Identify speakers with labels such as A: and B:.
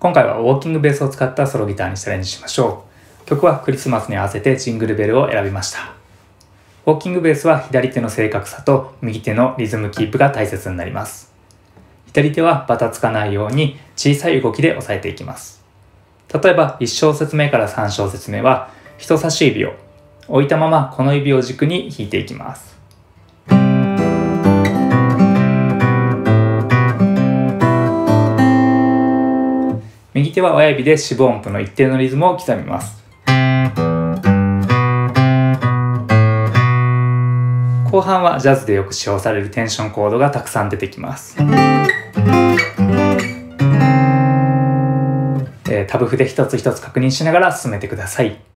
A: 今回はウォーキングベースを使ったソロギターにチャレンジしましょう。曲はクリスマスに合わせてジングルベルを選びました。ウォーキングベースは左手の正確さと右手のリズムキープが大切になります。左手はバタつかないように小さい動きで押さえていきます。例えば1小節目から3小節目は人差し指を置いたままこの指を軸に弾いていきます。右手は親指で四分音符の一定のリズムを刻みます。後半はジャズでよく使用されるテンションコードがたくさん出てきます。えー、タブ譜で一つ一つ確認しながら進めてください。